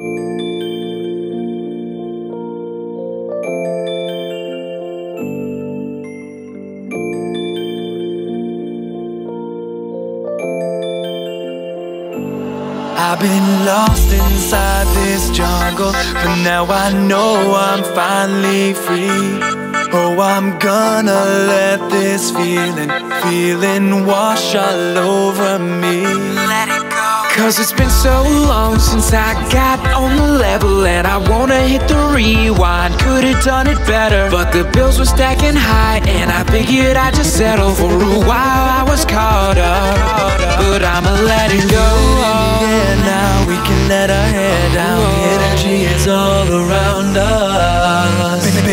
I've been lost inside this jungle, but now I know I'm finally free. Oh, I'm gonna let this feeling, feeling wash all over me. Let it. Cause it's been so long since I got on the level, and I wanna hit the rewind. Could've done it better, but the bills were stacking high, and I figured I'd just settle for a while. I was caught up, but I'ma let it go. Yeah, now we can let our head down. The energy is all around us.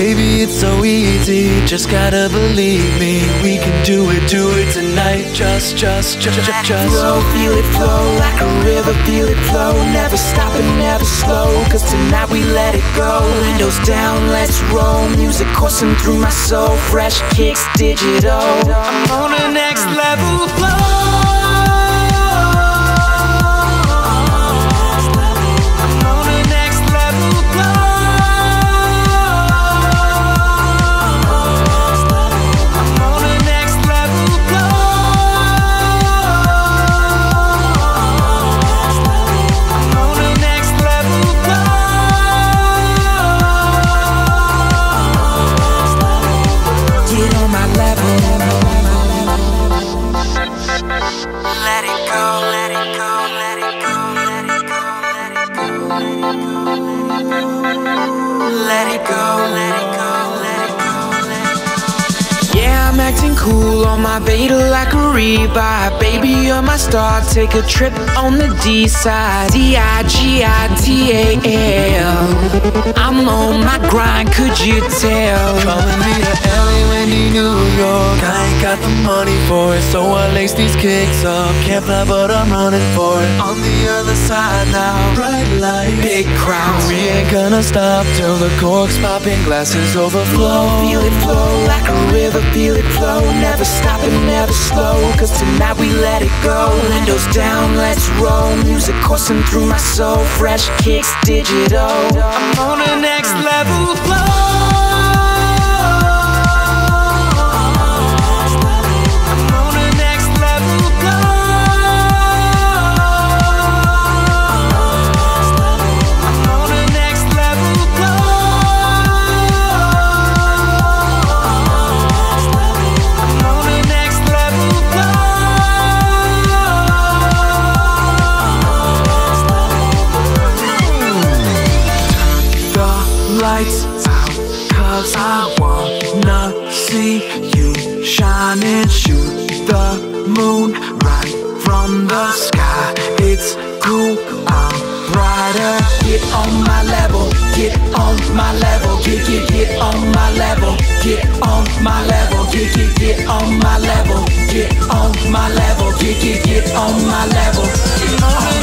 Baby, it's so easy. Just gotta believe me. We can do it, do it tonight. Just, just, just, just, just. Flow, feel it flow like a river. Feel it flow. Never stop and never slow. Cause tonight we let it go. Windows down, let's roll. Music coursing through my soul. Fresh kicks, digital. I'm on the next level glow. Yeah, I'm acting cool on my beta like a revive. Baby, you're my star. Take a trip on the D side. D I G I T A L. I'm on my grind, could you tell? Calling me LA, Wendy, New York. I ain't got the money for it, so I lace these kicks up. Can't fly, but I'm running for it. On the other side now, bright light, big crowd. We ain't gonna stop till the corks popping, glasses overflow. Feel it flow like a river, feel it flow. Never stop and never slow. Cause tonight we let it go. Windows down, let's roll. Music coursing through my soul. Fresh kicks, digital. I'm on the next level glow. Lights out Cause I wanna see you shine and shoot the moon right from the sky. It's cool, I'm brighter. Get on my level, get on my level. Get, get, get on my level Get on my level, get, get, get on my level Get on my level, get, get, get on my level. Get on my level